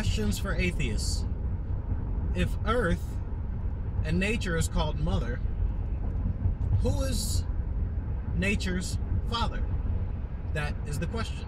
questions for atheists. If Earth and nature is called mother, who is nature's father? That is the question.